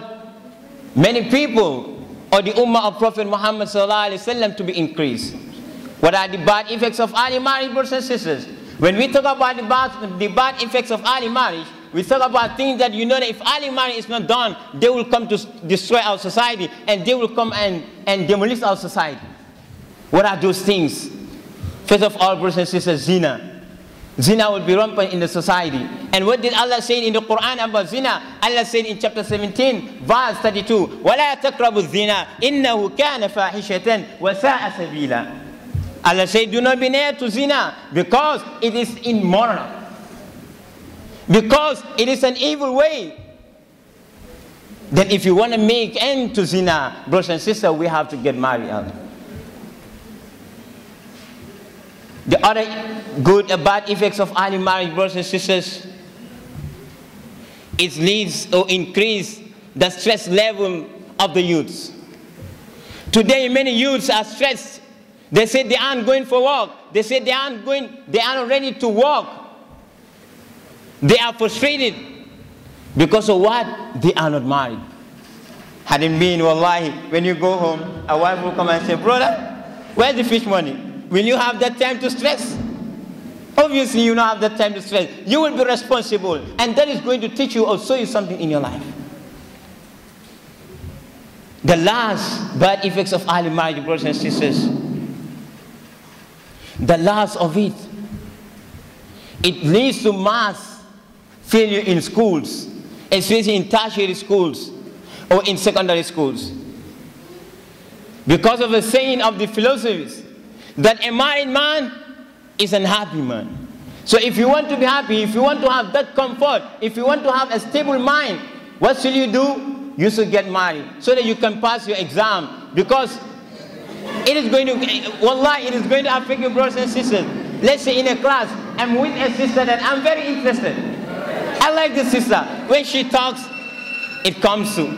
many people or the ummah of Prophet Muhammad to be increased. What are the bad effects of early marriage, brothers and sisters? When we talk about the bad, the bad effects of early marriage, we talk about things that you know that if early marriage is not done, they will come to destroy our society and they will come and, and demolish our society. What are those things? First of all, brothers and sisters, zina. Zina will be rampant in the society. And what did Allah say in the Quran about zina? Allah said in chapter 17, verse 32, وَلَا تَقْرَبُوا الزِّنَا إِنَّهُ كَانَ فَاحِشَةً وَسَاءَ سَبِيلًا Allah said, do not be near to zina because it is immoral. Because it is an evil way. Then if you want to make end to zina, brothers and sisters, we have to get married. The other good and bad effects of early marriage, brothers and sisters, it leads or increase the stress level of the youths. Today, many youths are stressed. They say they aren't going for work. They say they aren't going, they aren't ready to work. They are frustrated because of what? They are not married. Hadn't been, wallahi, when you go home, a wife will come and say, brother, where's the fish money? Will you have that time to stress? Obviously, you don't have that time to stress. You will be responsible, and that is going to teach you or show you something in your life. The last bad effects of early marriage, brothers and sisters, the last of it, it leads to mass failure in schools, especially in tertiary schools or in secondary schools. Because of the saying of the philosophers, that a married man is an happy man. So if you want to be happy, if you want to have that comfort, if you want to have a stable mind, what should you do? You should get married so that you can pass your exam. Because it is going to, wallah, it is going to affect your brothers and sisters. Let's say in a class, I'm with a sister that I'm very interested. I like this sister. When she talks, it comes to.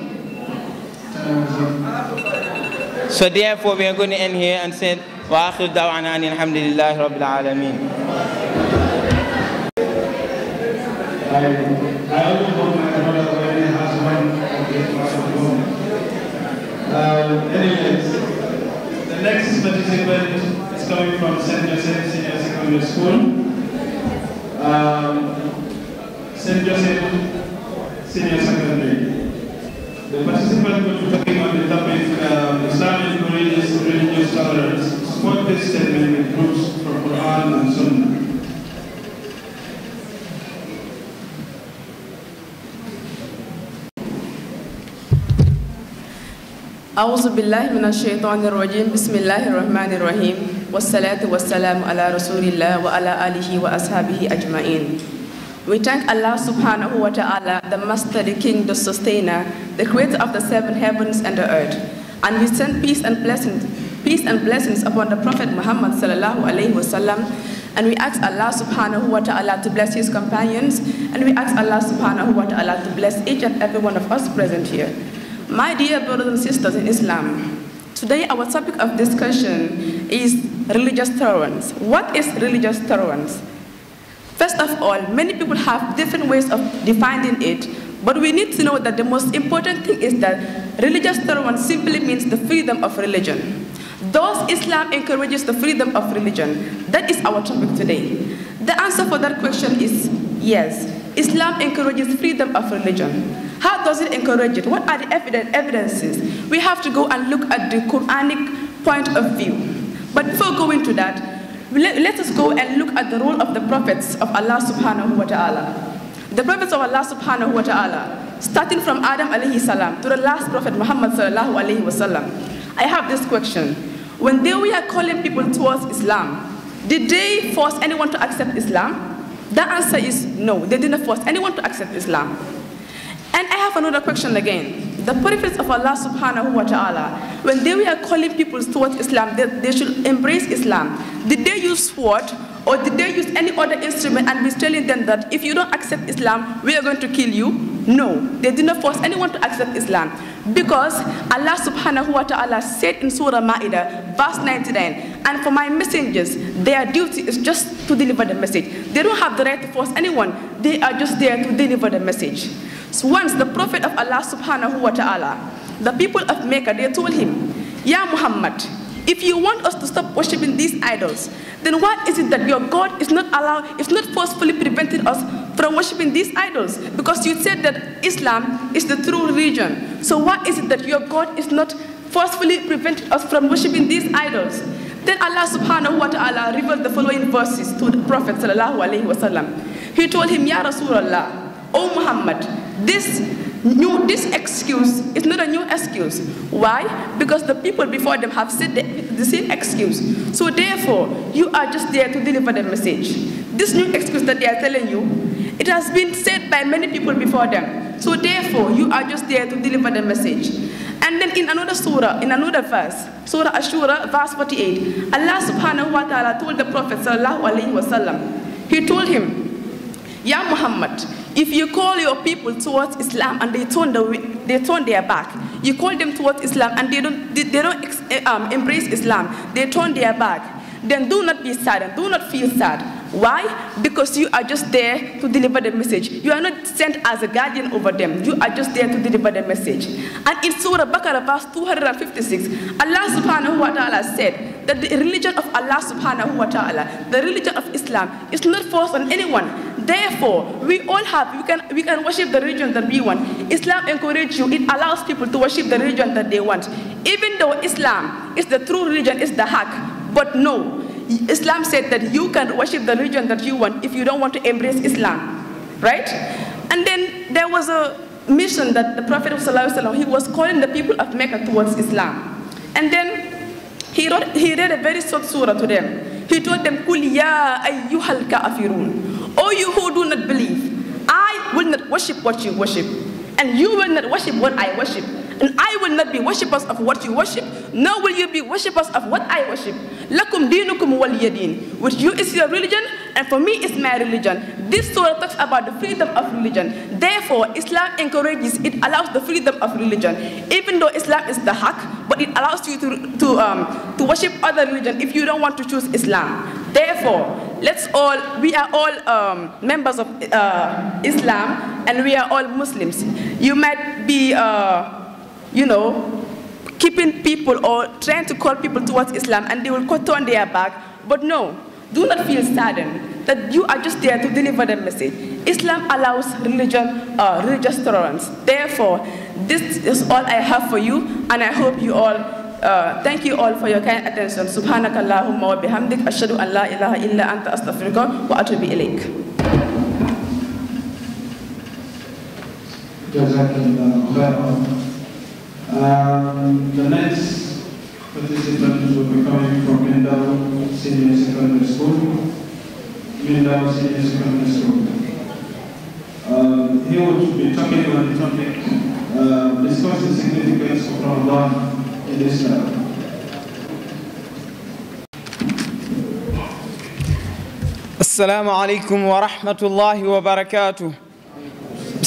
So therefore, we are going to end here and say, وآخر دعوانا أن الحمد لله رب العالمين. Um, the next participant is coming from St. Joseph Senior Secondary School. Um, St. Joseph Senior Secondary. The participant will be talking on the topic um, Islamic religious, religious tolerance. this statement from Quran and Sunnah. أعوذ بالله من الشيطان الرجيم بسم الله الرحمن الرحيم والصلاة والسلام على رسول الله وعلى آله وأصحابه أجمعين We thank Allah subhanahu wa ta'ala, the master, the king, the sustainer, the creator of the seven heavens and the earth. And we send peace and blessings peace and blessings upon the Prophet Muhammad sallallahu alaihi wasallam. And we ask Allah subhanahu wa ta'ala to bless his companions. And we ask Allah subhanahu wa ta'ala to bless each and every one of us present here. My dear brothers and sisters in Islam, today our topic of discussion is religious tolerance. What is religious tolerance? First of all, many people have different ways of defining it, but we need to know that the most important thing is that religious tolerance simply means the freedom of religion. Thus, Islam encourages the freedom of religion. That is our topic today. The answer for that question is yes. Islam encourages freedom of religion. How does it encourage it? What are the evidences? We have to go and look at the Quranic point of view. But before going to that, let, let us go and look at the role of the prophets of Allah subhanahu wa ta'ala. The prophets of Allah subhanahu wa ta'ala, starting from Adam alayhi salam to the last prophet Muhammad sallallahu alayhi wa wasallam. I have this question. When they were calling people towards Islam, did they force anyone to accept Islam? The answer is no, they didn't force anyone to accept Islam. And I have another question again. The prophets of Allah subhanahu wa ta'ala, when they were calling people towards Islam, they, they should embrace Islam, did they use sword or did they use any other instrument and was telling them that if you don't accept Islam, we are going to kill you? No, they did not force anyone to accept Islam. Because Allah subhanahu wa ta'ala said in Surah Ma'idah, verse 99, and for my messengers, their duty is just to deliver the message. They don't have the right to force anyone, they are just there to deliver the message. So once the Prophet of Allah subhanahu wa ta'ala, the people of Mecca, they told him, Ya Muhammad, if you want us to stop worshipping these idols, then why is it that your God is not allowed, is not forcefully preventing us from worshipping these idols? Because you said that Islam is the true religion. So why is it that your God is not forcefully preventing us from worshipping these idols? Then Allah subhanahu wa ta'ala revealed the following verses to the Prophet sallallahu alayhi wasallam. He told him, Ya Rasulullah, O Muhammad, this new this excuse is not a new excuse. Why? Because the people before them have said the, the, same excuse. So therefore, you are just there to deliver the message. This new excuse that they are telling you, it has been said by many people before them. So therefore, you are just there to deliver the message. And then in another surah, in another verse, Surah Ash-Shura, verse 48, Allah subhanahu wa ta'ala told the Prophet sallallahu alayhi wasallam, he told him, Ya Muhammad, if you call your people towards Islam and they turn, the, they turn their back, you call them towards Islam and they don't, they, they don't um, embrace Islam, they turn their back, then do not be sad and do not feel sad. Why? Because you are just there to deliver the message. You are not sent as a guardian over them. You are just there to deliver the message. And in Surah Baqarah verse 256, Allah subhanahu wa ta'ala said that the religion of Allah subhanahu wa ta'ala, the religion of Islam, is not forced on anyone. Therefore, we all have, we can, we can worship the religion that we want. Islam encourages you, it allows people to worship the religion that they want. Even though Islam is the true religion, is the haq, but no, Islam said that you can worship the religion that you want if you don't want to embrace Islam, right? And then there was a mission that the Prophet ﷺ, he was calling the people of Mecca towards Islam. And then he, wrote, he read a very short surah to them. He told them, Kul ya ayyuhal kafirun. O you who do not believe, I will not worship what you worship. And you will not worship what I worship. And I will not be worshippers of what you worship, nor will you be worshippers of what I worship. Lakum dinukum waliyadin. Which you is your religion, and for me is my religion. This surah talks about the freedom of religion. Therefore, Islam encourages, it allows the freedom of religion. Even though Islam is the haq, but it allows you to, to, um, to worship other religion if you don't want to choose Islam. Therefore, let's all, we are all um, members of uh, Islam, and we are all Muslims. You might be, uh, you know, keeping people or trying to call people towards Islam and they will turn their back. But no, do not feel saddened that you are just there to deliver the message. Islam allows religion, uh, religious tolerance. Therefore, this is all I have for you, and I hope you all, uh, thank you all for your kind attention. Subhanaka Allahumma wa bihamdik, ashadu an la ilaha illa anta astaghfiruka wa atubu ilayk. Um, the next participant will be coming from Mindau Senior Secondary School. Mindau Senior Secondary School. Um, he will be talking on the topic uh, discuss the significance of Ramadan in Islam. Assalamu alaikum wa rahmatullahi wa barakatuh.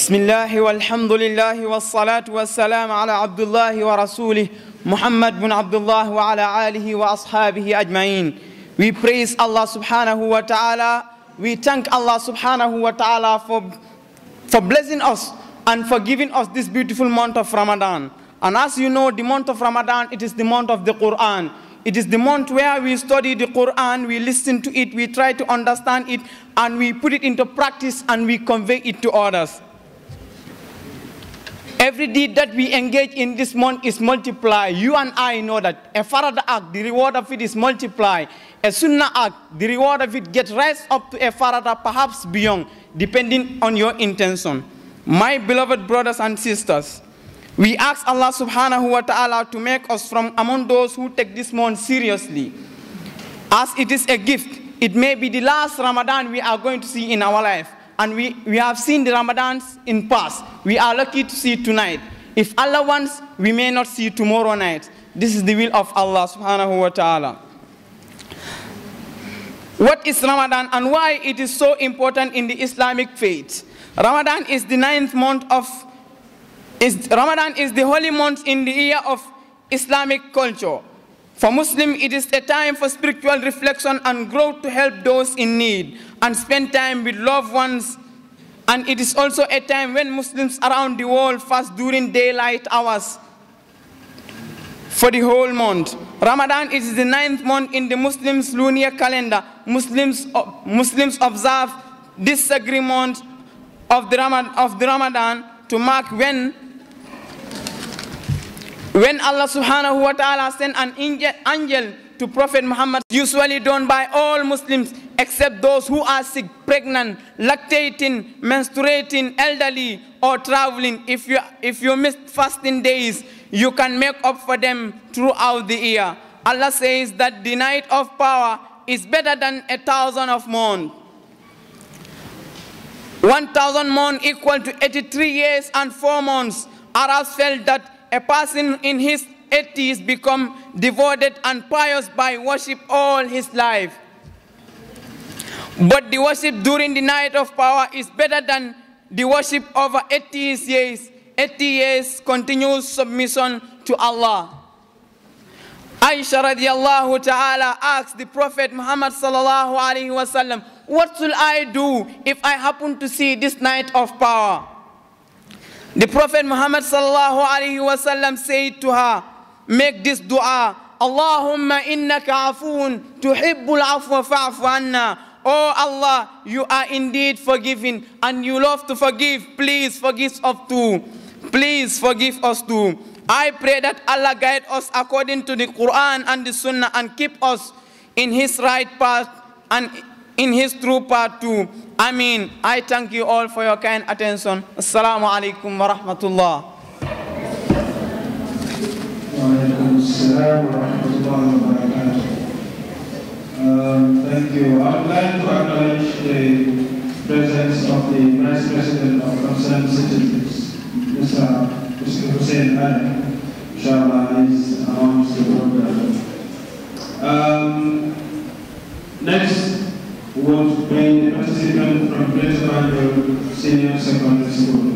بسم الله والحمد لله والصلاة والسلام على عبد الله ورسوله محمد بن عبد الله وعلى آله وأصحابه أجمعين We praise Allah subhanahu wa ta'ala. We thank Allah subhanahu wa ta'ala for, for blessing us and for giving us this beautiful month of Ramadan. And as you know, the month of Ramadan, it is the month of the Quran. It is the month where we study the Quran, we listen to it, we try to understand it, and we put it into practice and we convey it to others. Every deed that we engage in this month is multiplied. You and I know that a farad act, the reward of it is multiplied. A sunnah act, the reward of it gets raised up to a farada, perhaps beyond, depending on your intention. My beloved brothers and sisters, we ask Allah subhanahu wa ta'ala to make us from among those who take this month seriously. As it is a gift, it may be the last Ramadan we are going to see in our life. And we, we have seen the Ramadans in past. We are lucky to see tonight. If Allah wants, we may not see tomorrow night. This is the will of Allah subhanahu wa ta'ala. What is Ramadan and why it is so important in the Islamic faith? Ramadan is the ninth month of is, Ramadan is the holy month in the year of Islamic culture. For Muslims, it is a time for spiritual reflection and growth to help those in need and spend time with loved ones. And it is also a time when Muslims around the world fast during daylight hours for the whole month. Ramadan is the ninth month in the Muslims' lunar calendar. Muslims, uh, Muslims observe this sacred month of the, Ramadan, of the Ramadan to mark when when Allah subhanahu wa ta'ala sent an angel to Prophet Muhammad, usually done by all Muslims except those who are sick, pregnant, lactating, menstruating, elderly, or traveling. If you, if you miss fasting days, you can make up for them throughout the year. Allah says that the night of power is better than a thousand of months. 1,000 months equal to 83 years and 4 months. Arabs felt that a person in his 80s become devoted and pious by worship all his life. But the worship during the night of power is better than the worship over 80 years, 80 years continuous submission to Allah. Aisha radiallahu ta'ala asked the Prophet Muhammad sallallahu alayhi wasallam, what shall I do if I happen to see this night of power? The Prophet Muhammad sallallahu alayhi wasallam said to her, make this dua, Allahumma innaka afoon tuhibbul afwa fa'fu anna. Oh Allah, you are indeed forgiving and you love to forgive. Please forgive us too. Please forgive us too. I pray that Allah guide us according to the Quran and the Sunnah and keep us in His right path and in His true path too. I mean, I thank you all for your kind attention. Assalamu alaikum wa rahmatullah. Um, thank you. I would like to acknowledge the presence of the Vice President of Concerned Citizens, Mr. Hussein Ali. Inshallah, is amongst the program. Um, next would be a participant from Banjul Senior Secondary School.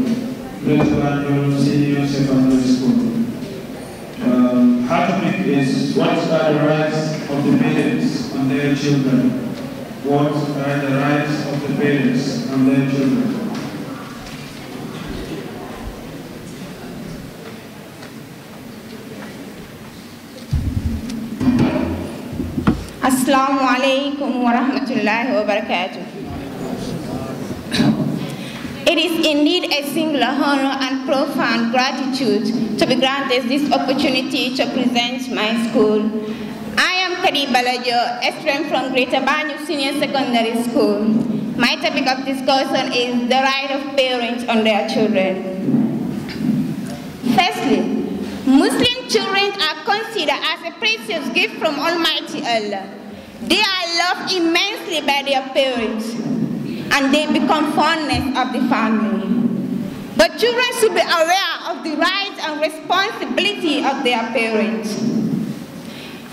Banjul Senior Secondary their children? What are the rights of the parents and their children? Assalamu alaikum wa rahmatullahi wa barakatuh. It is indeed a singular honor and profound gratitude to be granted this opportunity to present my school. Kadi Balajo, a student from Greater Banjul Senior Secondary School. My topic of discussion is the right of parents on their children. Firstly, Muslim children are considered as a precious gift from Almighty Allah. They are loved immensely by their parents and they become fondness of the family. But children should be aware of the rights and responsibility of their parents.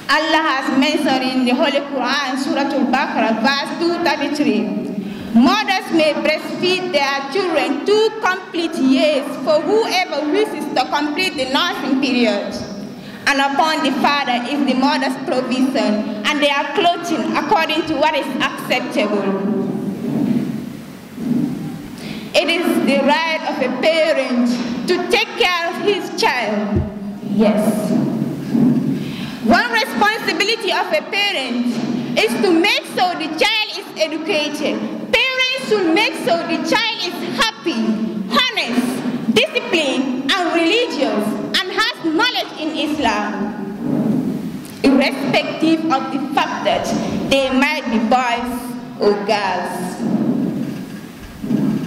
Allah has mentioned in the Holy Quran, Surah Al-Baqarah, verse 233, Mothers may breastfeed their children two complete years for whoever wishes to complete the nursing period. And upon the father is the mother's provision, and they are clothing according to what is acceptable. It is the right of a parent to take care of his child. Yes. One responsibility of a parent is to make sure the child is educated. Parents should make sure the child is happy, honest, disciplined, and religious, and has knowledge in Islam. Irrespective of the fact that they might be boys or girls.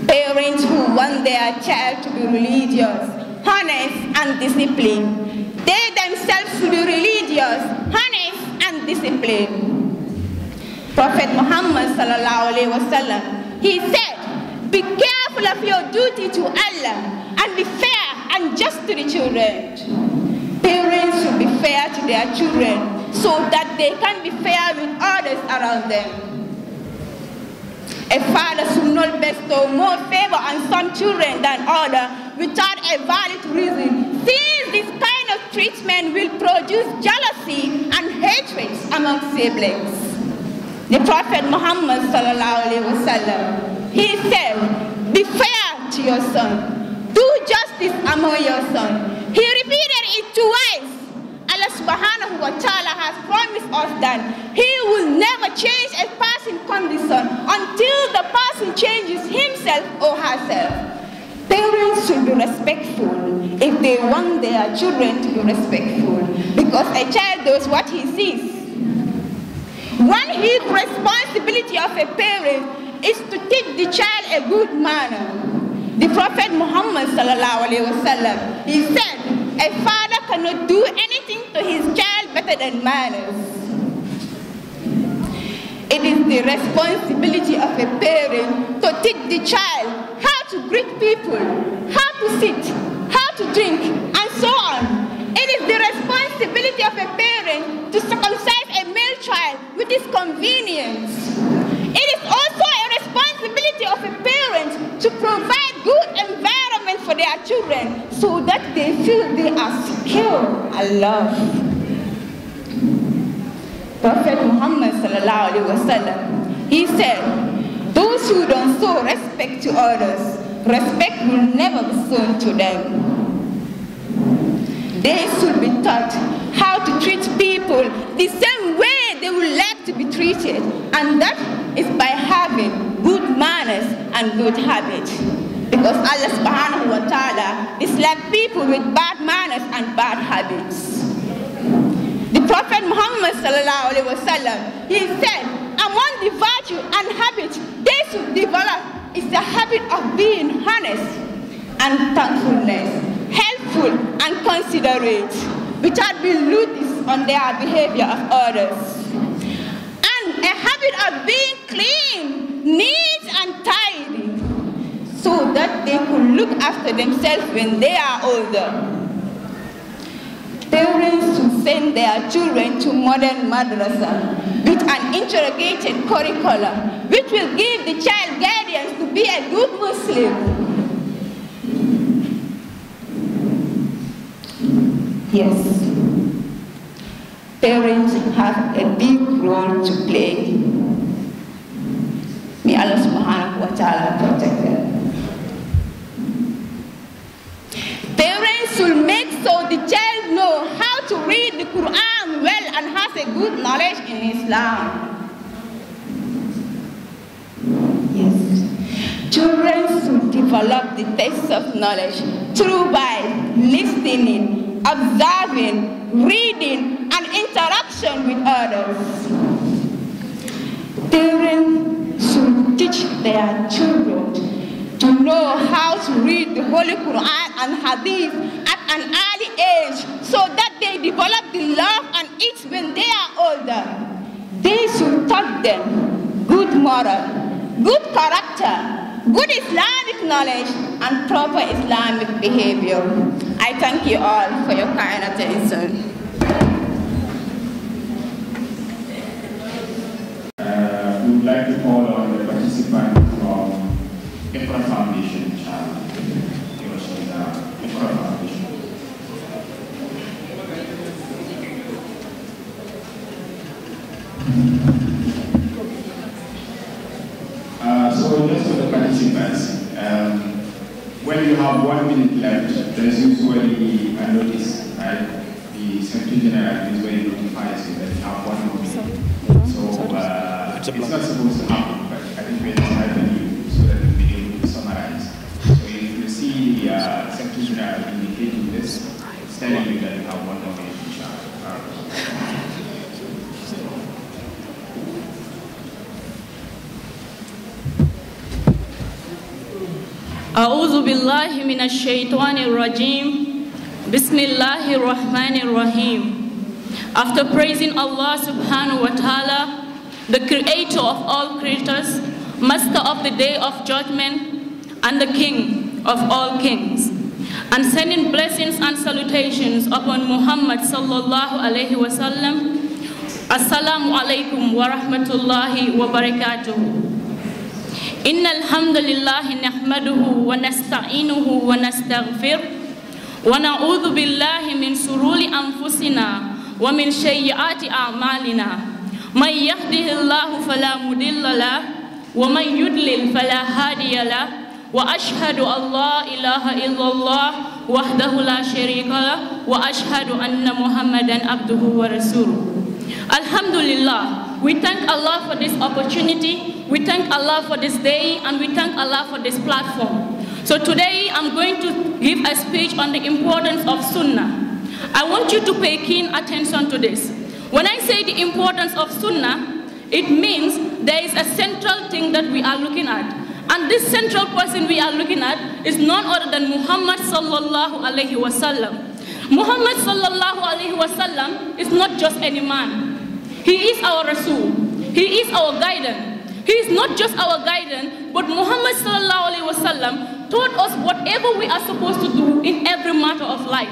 Parents who want their child to be religious, honest, and disciplined, they themselves should be religious, honest, and disciplined. Prophet Muhammad wasallam, he said, "Be careful of your duty to Allah and be fair and just to the children." Parents should be fair to their children so that they can be fair with others around them. A father should not bestow more favor on some children than others without a valid reason, since this kind of treatment will produce jealousy and hatred among siblings. The Prophet Muhammad wasallam, he said, "Be fair to your son. Do justice among your son." He repeated it twice. Allah subhanahu wa ta'ala has promised us that He will never change a person's condition until the person changes himself or herself. Parents should be respectful if they want their children to be respectful because a child does what he sees. One his responsibility of a parent is to teach the child a good manner. The Prophet Muhammad wasallam, he said, a father cannot do anything to his child better than manners. It is the responsibility of a parent to teach the child how to greet people, how to sit, how to drink, and so on. It is the responsibility of a parent to circumcise a male child with his convenience. It is also a responsibility of a parent to provide good environment for their children so that they feel they are secure and loved. Prophet Muhammad sallallahu alaihi wasallam, he said, who don't show respect to others, respect will never be shown to them. They should be taught how to treat people the same way they would like to be treated, and that is by having good manners and good habits. Because Allah subhanahu wa ta'ala dislikes people with bad manners and bad habits. The Prophet Muhammad sallallahu alaihi wasallam, he said, among the virtue and habit they should develop is the habit of being honest and thankfulness, helpful and considerate, without being on their behavior of others. And a habit of being clean, neat and tidy, so that they could look after themselves when they are older. Parents should send their children to modern madrasa with an interrogated curriculum which will give the child guidance to be a good Muslim. Yes, parents have a big role to play. May Allah subhanahu wa ta'ala protect them. Parents should make so the child to read the Quran well and has a good knowledge in Islam. Yes. Children should develop the taste of knowledge through by listening, observing, reading, and interaction with others. Parents should teach their children to know how to read the Holy Quran and Hadith an early age so that they develop the love and it when they are older. They should taught them good moral, good character, good Islamic knowledge, and proper Islamic behavior. I thank you all for your kind attention. Uh, we would like to call on the participant from Ikra Foundation, China. Ikra Foundation. Uh, so just for the participants, um, when you have one minute left, there's usually a notice, right? The Secretary General usually notifies you that you have one more minute. So uh, it's not supposed to happen, but I think we have you so that we'll be able to summarize. So if you see the uh, Secretary General indicating this, it's telling you that you have one more minute to share. أعوذ بالله من الشيطان الرجيم بسم الله الرحمن الرحيم After praising Allah subhanahu wa ta'ala, the creator of all creatures, master of the day of judgment, and the king of all kings, and sending blessings and salutations upon Muhammad sallallahu alayhi wa sallam, Assalamu alaikum wa rahmatullahi wa barakatuh. إن الحمد لله نحمده ونستعينه ونستغفر ونعوذ بالله من سرور أنفسنا ومن سيئات أعمالنا من يهده الله فلا مضل له ومن يضلل فلا هادي له وأشهد لا إله إلا الله وحده لا شريك له وأشهد أن محمدا عبده ورسوله الحمد لله we thank Allah for this opportunity. We thank Allah for this day, and we thank Allah for this platform. So today, I'm going to give a speech on the importance of Sunnah. I want you to pay keen attention to this. When I say the importance of Sunnah, it means there is a central thing that we are looking at. And this central person we are looking at is none other than Muhammad sallallahu alaihi wasallam. Muhammad sallallahu alaihi wasallam is not just any man. He is our Rasul. He is our guidance. He is not just our guidance, but Muhammad wasallam taught us whatever we are supposed to do in every matter of life.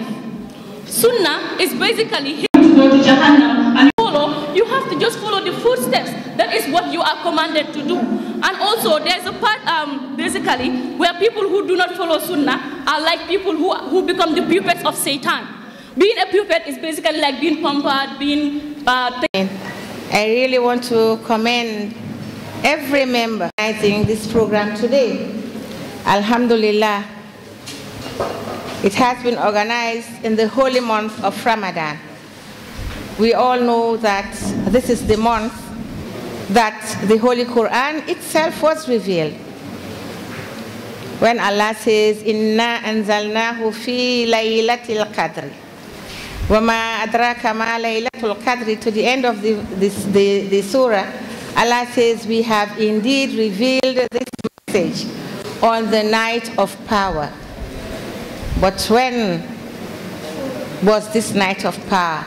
Sunnah is basically here to go to Jahannam and follow. You have to just follow the footsteps. That is what you are commanded to do. And also, there's a part, um, basically, where people who do not follow Sunnah are like people who, who become the puppets of Satan. Being a puppet is basically like being pampered, being uh, I really want to commend every member organizing this program today. Alhamdulillah, it has been organized in the holy month of Ramadan. We all know that this is the month that the Holy Quran itself was revealed. When Allah says, Inna anzalnahu fi laylatil qadri. Wama adraka ma laylatul qadri to the end of the, this, the, the surah, Allah says, we have indeed revealed this message on the night of power. But when was this night of power?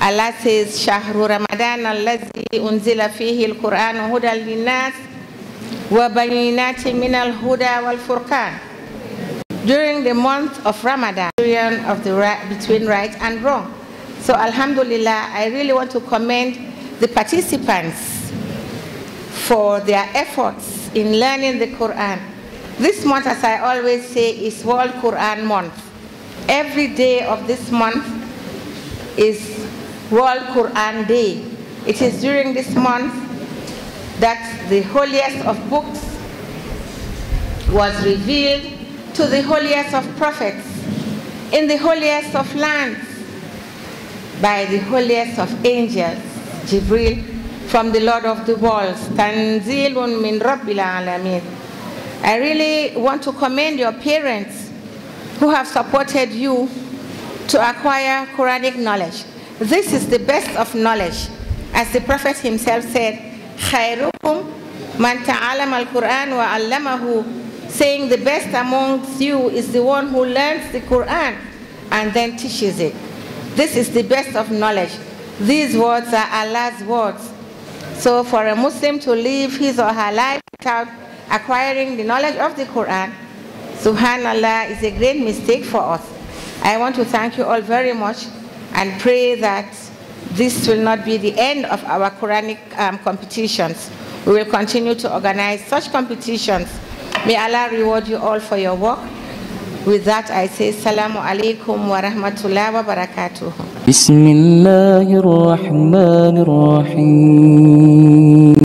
Allah says, شهر رمضان الذي أنزل فيه القرآن هدى للناس وبينات من الهدى والفرقان during the month of Ramadan, period of the right, between right and wrong. So Alhamdulillah, I really want to commend the participants for their efforts in learning the Quran. This month, as I always say, is World Quran Month. Every day of this month is World Quran Day. It is during this month that the holiest of books was revealed to the holiest of prophets, in the holiest of lands, by the holiest of angels, Jibril, from the Lord of the worlds, Tanzilun min Rabbil Alameen. I really want to commend your parents who have supported you to acquire Quranic knowledge. This is the best of knowledge. As the Prophet himself said, خيركم من تعلم القرآن وعلمه saying the best amongst you is the one who learns the Quran and then teaches it. This is the best of knowledge. These words are Allah's words. So for a Muslim to live his or her life without acquiring the knowledge of the Quran, subhanallah, is a great mistake for us. I want to thank you all very much and pray that this will not be the end of our Quranic um, competitions. We will continue to organize such competitions. May Allah reward you all for your work. With that, I say Salamu alaikum wa rahmatullahi wa barakatuh. Bismillahir Rahmanir Rahim.